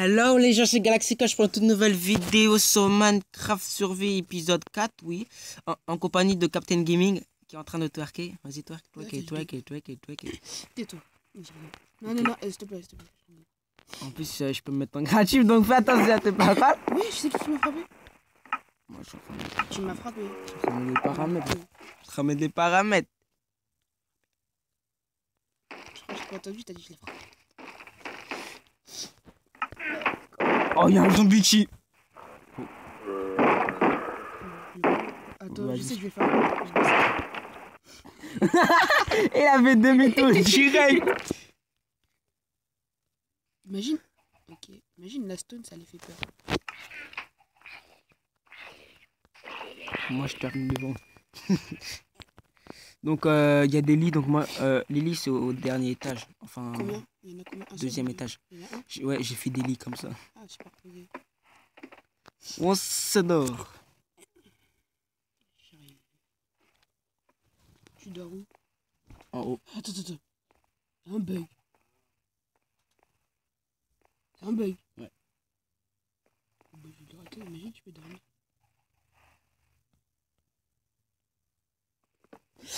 Hello les gens, c'est Galaxy Coach pour une toute nouvelle vidéo sur Minecraft Survey épisode 4, oui, en, en compagnie de Captain Gaming qui est en train de twerker. Vas-y, twerk, twerk, twerk, twerk, twerk. Tais-toi. Non, non, non, euh, s'il te plaît, s'il te plaît. En plus, euh, je peux me mettre en gratuit, donc fais attention à tes paroles. Oui, je sais qui m'a frappé. Moi, je suis en train de Tu m'as frappé. je de mettre des paramètres. Je de mettre des paramètres. Je crois que j'ai pas entendu, t'as dit que je l'ai frappé. Oh, il y a un zombie qui. Attends, je sais que je vais faire. Il avait demi-tour direct. Imagine. Ok. Imagine la stone, ça les fait peur. Moi, je termine devant. donc, euh, il y a des lits. Donc, moi, euh, les lits, c'est au, au dernier étage. Enfin, Combien? Il y en a combien? Deuxième étage. J'ai- Ouais, j'ai fait des lits comme ça. Ah, ok. On s'adore. Tu dors où? En haut. Attends, attends, attends. Un bug. C'est un bug. Ouais. Bah, je rater. Imagine, tu peux dormir.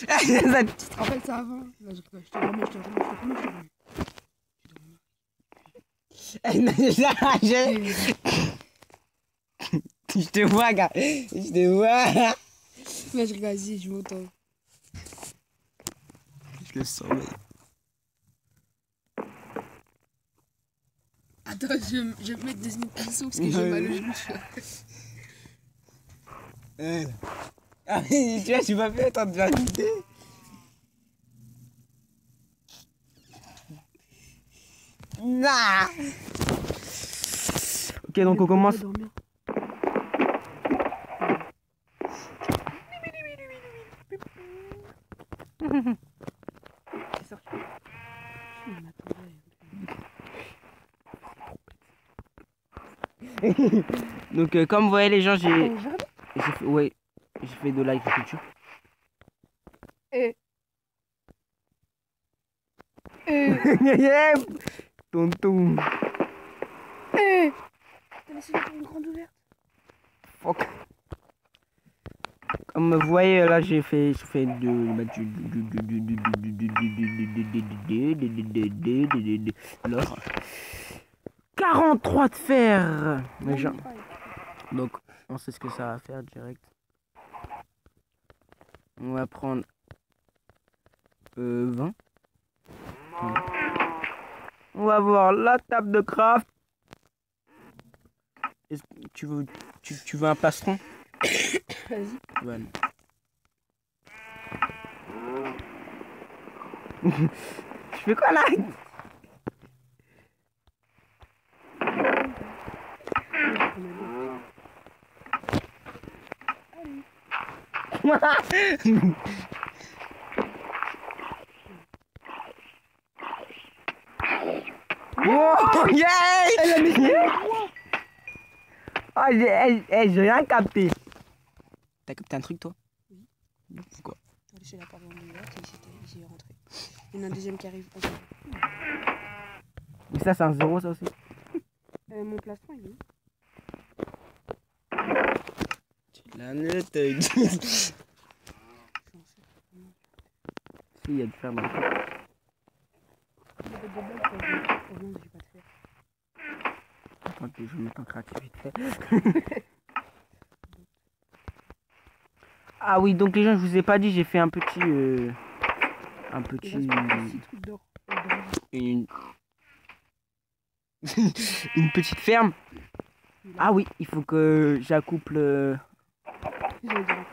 Tu te rappelles ça avant Là, je te remets, je te remets, je te remets, je te remets. Tu dormais. je te vois, gars. Je te vois. Là, je vas-y, je m'entends. Je le sommeil. Attends, je, vais- je vais me mettre une position parce que j'ai mal au genou. Ah, mais tu vois, tu m'as fait attendre de faire l'idée. Nah. Ok, donc on commence. Donc, euh, comme vous voyez, les gens, j'ai fait, ouais, j'ai fait de l'agriculture. Euh. Euh. Tonton. T'as laissé une grande ouverte. Fuck. Comme vous voyez, là, j'ai fait, je fais de... Alors, 43 de fer. Donc, on sait ce que ça va faire direct. On va prendre euh, 20. Voilà. On va voir la table de craft. Est-ce que tu veux, tu, tu veux un plastron Vas-y. Voilà. Je fais quoi là? Oh, yeah Ah, j'ai eh, eh, j'ai rien capté. T'as capté un truc, toi? Oui. Pourquoi T'as laissé la porte grande ouverte et j'étais- j'y ai rentré. Il y en a un deuxième qui arrive. Mais ça, c'est un zéro, ça aussi. Euh, mon plastron, il est La nette, euh, il y a de ça, maintenant. Attends, je vais mettre en créativité. ah oui, donc les gens, je vous ai pas dit, j'ai fait un petit. Euh, un petit. Une, une petite ferme. Ah oui, il faut que j'accouple euh, J'allais dire.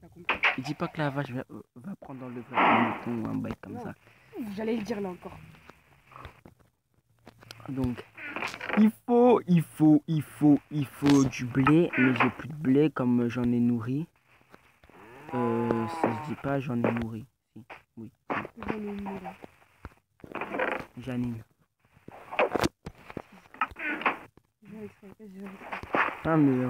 T'as compris? Il dit pas que la vache va, va prendre dans le un mouton ou un bail comme Non. ça. J'allais le dire là encore. Donc, il faut, il faut, il faut, il faut du blé, mais j'ai plus de blé comme j'en ai nourri. Euh, ça se dit pas, j'en ai nourri. Oui. Janine. Ah, mais.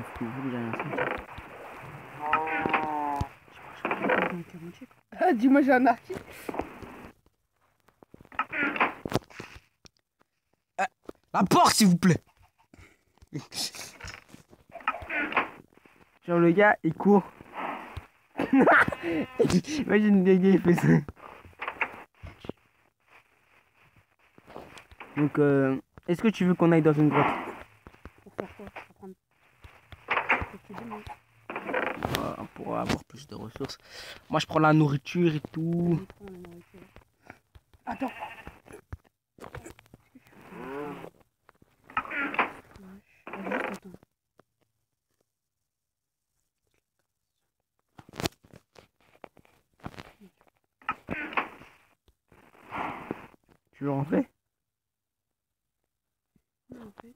Ah, dis-moi, j'ai un archi. La porte, s'il vous plaît. Genre, le gars, il court. Imagine le gars, il fait ça. Donc, euh, est-ce que tu veux qu'on aille dans une grotte Pour faire quoi Pour prendre. Qu'est-ce que tu demandes Euh, Pour avoir plus de ressources. Moi, je prends la nourriture et tout. Attends. Tu veux rentrer Non, en fait,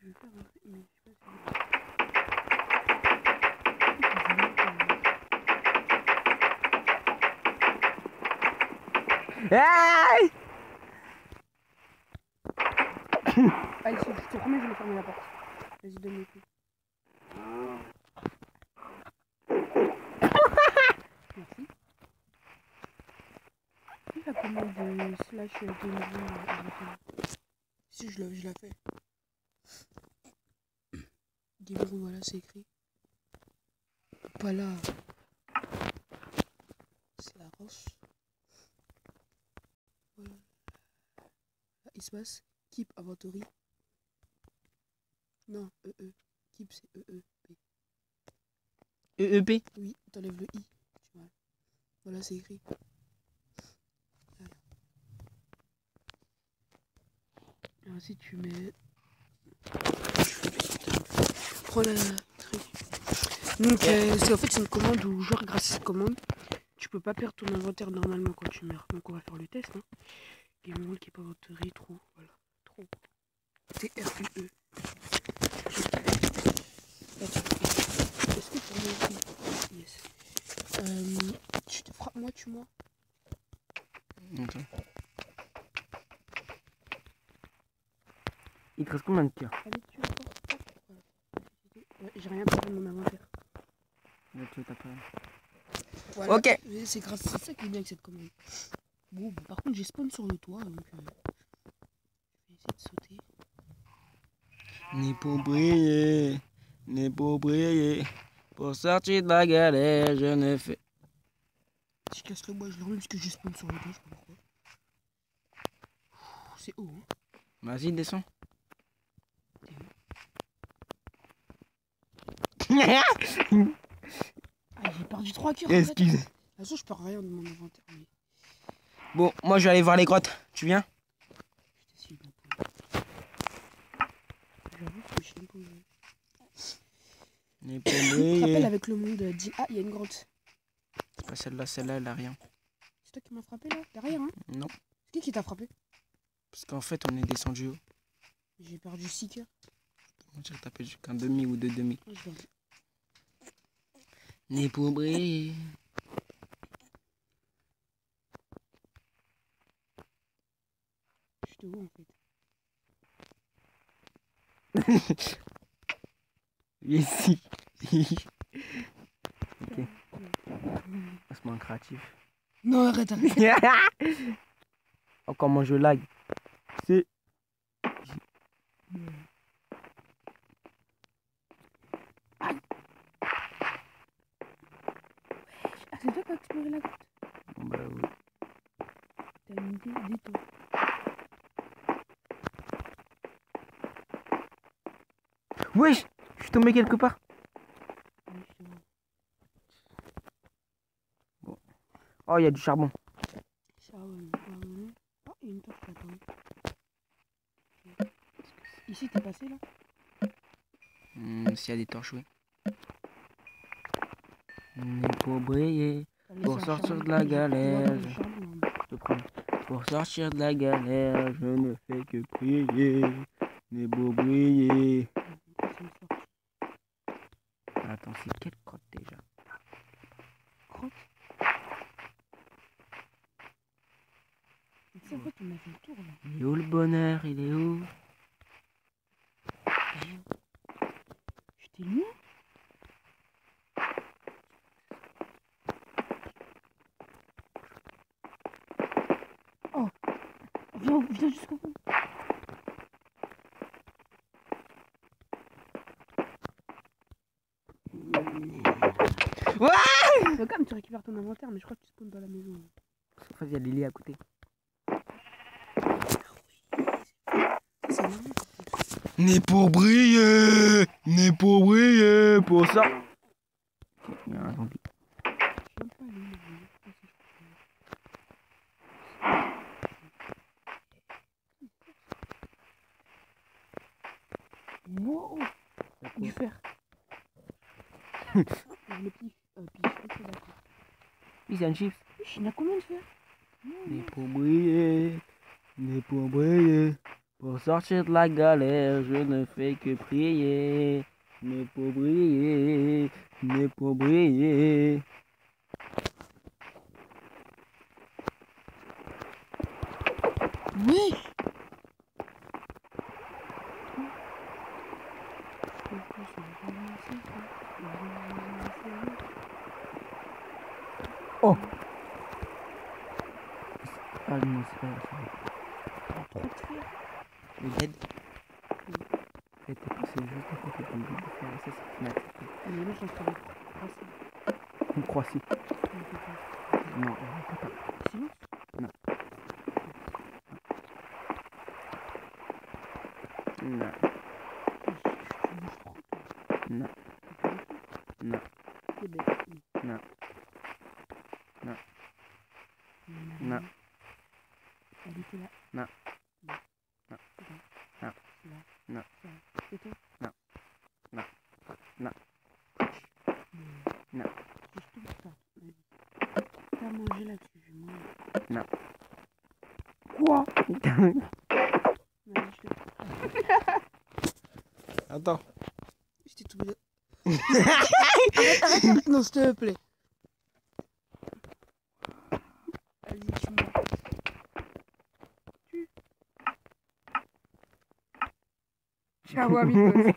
je vais faire un truc, mais je sais pas si. Hey Allez, je je te promets, je vais fermer la porte. Vas-y, donne-moi tout. Merci. Fais la commande de slash Deliveroo. Si, je la, je la fais. Deliveroo, voilà, c'est écrit. Pas là. C'est la roche. Voilà. Là, espace. Keep inventory. Non, EE. Keep, c'est E EE. P. EEP Oui, t'enlèves le i. Tu vois. Voilà, c'est écrit. Voilà. Et Ensuite, tu mets. Prends la truc. Donc, euh, c'est en fait c'est une commande où, genre, grâce à cette commande, tu peux pas perdre ton inventaire normalement quand tu meurs. Donc, on va faire le test. Hein. Game World, Keep Inventory, trou. Voilà. Trou. T-R-U-E. Est-ce que pour moi Yes. Euh, tu te frappes, moi, tu moi. Attends. Il te reste combien de. Ouais, J'ai rien perdu de mon inventaire. Là, tu veux taper. Voilà. Ok. C'est grâce à ça qui est bien avec cette commande. Bon, bah, par contre, j'ai spawn sur le toit, donc euh, je vais essayer de sauter. Ni pour briller, ni pour briller. Pour sortir de la galère, je ne fais. Si je casse le bois, je le remets parce que j'ai spawn sur le toit, je sais pas pourquoi. C'est haut, hein. Vas-y, descends. Ah, j'ai perdu 3 cœurs. en fait. Excuse. De toute façon, je perds rien de mon inventaire. Mais Bon, moi je vais aller voir les grottes. Tu viens? Je pas. Pas te rappelles briller. avec le monde euh, dit Ah, il y a une grotte. C'est pas celle-là, celle-là, elle a rien. C'est toi qui m'as frappé là Derrière, hein? Non. C'est qui qui t'a frappé? Parce qu'en fait, on est descendu haut. J'ai perdu 6 cœurs. J'ai tapé jusqu'un demi ou deux demi. Ah, je où en fait Ici. ok. Moins créatif. Non, arrête, arrête. oh, comment je lag. C'est. Ah, c'est toi qui as exploré la grotte Bah oui. T'as une idée Dis-toi. Wesh Je suis tombé quelque part. Oh, il y a du charbon. Il y a une torche. Ici, t'es passé là? Hmm, S'il y a des torches, oui. Ni pour briller. Pour sortir de la galère, je- hein. Te. Pour sortir de la galère, je ne fais que prier. Ni pour briller. C'est. Attends, c'est quelle grotte déjà Grotte Et tu sais, en fait, on a fait le tour là. Il est où le bonheur Il est où J'étais loin Oh Viens, viens jusqu'au bout Mais quand même, tu récupères ton inventaire, mais je crois que tu spawns dans la maison. Fait, il y a lits à côté. Né pour briller Né pour briller Pour ça. Même Oui, c'est un chips. Wesh, Il y en a combien de fer Né pour briller Né pour briller Pour sortir de la galère, je ne fais que prier. Né pour briller Né pour briller Oui Oh Ah non, c'est pas. Le dead T'es passé juste à côté de l'île de fer, ça c'est fenêtre. Mais là, j'en serais croissé. Une croissy. Non, on pas. Sinon Non. Non. Non. Non. Non. Non. Elle était là. Non. Là. Non. Là. Non. Là. Non. Là. C'est toi Non. Non. Non. Mais- Non. Je te pas. T'as mangé là-dessus, je vais manger. Quoi? Je te Attends. Je t'ai tout mis là. arrête, arrête, arrête. Non, s'il te plaît. Vas-y, tu me. Tu. Ciao, amigos.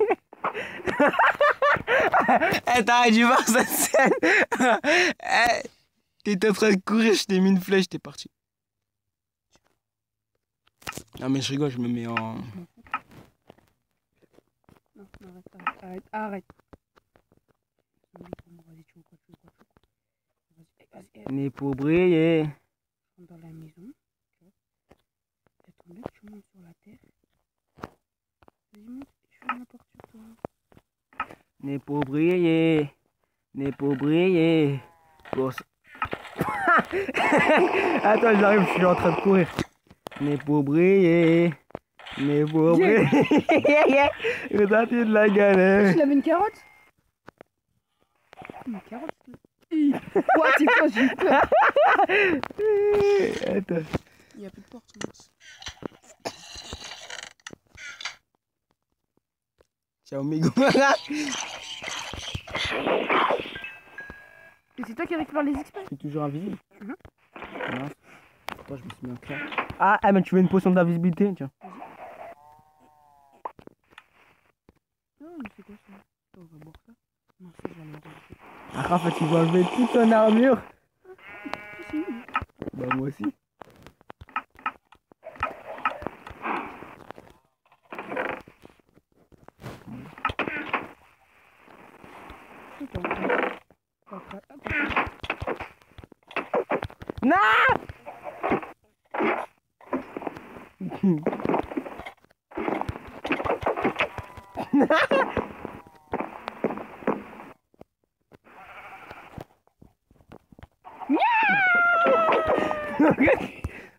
Eh, t'aurais dû voir cette scène Eh, T'étais en train de courir, je t'ai mis une flèche, t'es parti. Non mais je rigole, je me mets en... Non, arrête, arrête, arrête, arrête. Eh, Né pour briller. dans la maison. Tu vois. T'as tombé, tu montes sur la terre. Vas-y, monte, je ferme la porte sur toi. Né pour briller. Né pour briller. Pour... Attends, j'arrive, je suis en train de courir. Né pour briller. Pour Yeah. briller. Le dentier de la galère. Tu l'avais une carotte? Une carotte Quoi, c'est quoi, j'ai eu peur. Attends. Il n'y a plus de porte, Ciao, migo. Et c'est toi qui récupères les XP Je suis toujours invisible. Mhm. Mince. Attends, je me suis mis en clair. Ah, ah, mais tu veux une potion d'invisibilité Tiens. Non, mais c'est quoi ça On va boire ça. Non, ça, je vais aller rajouter. Après, en fait, tu vas enlever toute ton armure. Oui. Bah, moi aussi. Non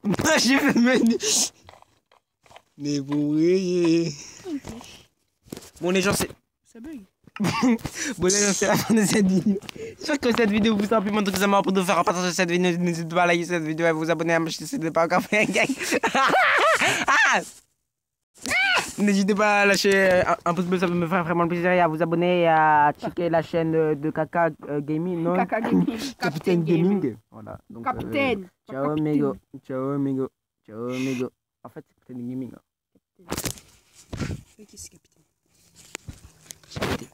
Moi j'ai fait. Mais vous voyez. Bon les gens c'est. Ça bug. Bon les gens c'est la fin de cette vidéo. J'espère que cette vidéo vous a plu. Montrez ça pour nous faire partager cette vidéo. N'hésitez pas à liker cette vidéo et à vous abonner à ma chaîne si ce n'est pas encore fait. Ah N'hésitez pas à lâcher un, pouce bleu, ça peut me faire vraiment plaisir et à vous abonner et à checker la chaîne de Kaka euh, Gaming, non? Caca Gaming. Capitaine Gaming. Voilà. Donc, euh, Capitaine. ciao amigo. Ciao amigo. Ciao amigo. En fait, c'est Capitaine Gaming. hein. Ok, c'est capitaine? Capitaine.